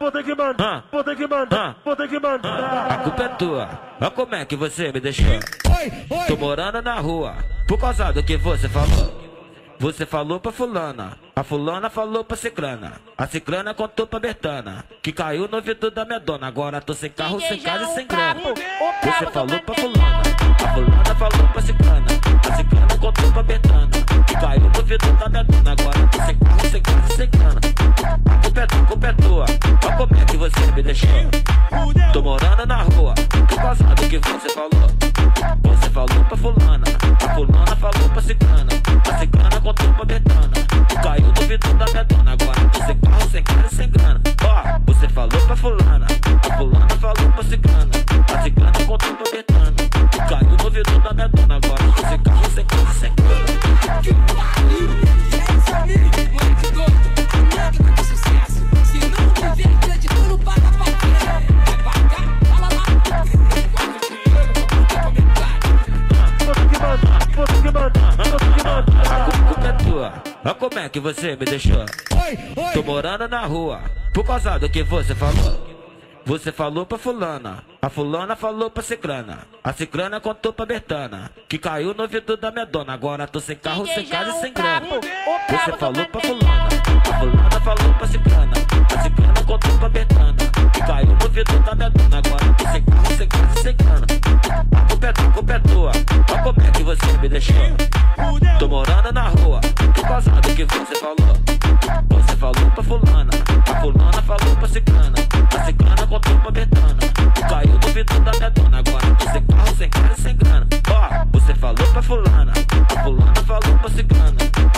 Vou ter que mandar, vou ter que mandar, vou ter que a mandar. culpa é tua. Olha como é que você me deixou. Tô morando na rua, por causa do que você falou. Você falou pra fulana, a fulana falou pra ciclana, a ciclana contou pra Bertana, que caiu no ouvido da minha dona, agora tô sem carro, sem casa e sem grana. Você falou pra fulana, a fulana falou pra ciclana, a ciclana contou pra Bertana, que caiu no ouvido da minha dona, agora tô sem carro, sem casa e sem grana. Como é que você me deixou. Tô morando na rua, causa do que você falou. Você falou pra fulana, a fulana falou pra ciclana, a ciclana contou pra Betana. Caiu no vidro da minha dona, agora tô sem carro, sem cara e sem grana. Ó, você falou pra fulana, a fulana falou pra ciclana, a ciclana contou pra Betana. Olha como é que você me deixou. Tô morando na rua, por causa do que você falou. Você falou pra fulana, a fulana falou pra ciclana, a ciclana contou pra Bertana, que caiu no vidro da minha dona, agora tô sem carro, sem casa e sem grana. Você falou pra fulana, a fulana falou pra ciclana, a ciclana contou pra Bertana, que caiu no vidro da minha dona, agora tô sem carro, sem casa e sem grana. A culpa é tua, a culpa é tua, olha como é que você me deixou que você falou. Você falou pra fulana, a fulana falou pra ciclana, a ciclana contou pra betana. caiu caiu duvidando da minha dona, agora tô sem carro, sem cara e sem grana. Ó, você falou pra fulana, a fulana falou pra ciclana.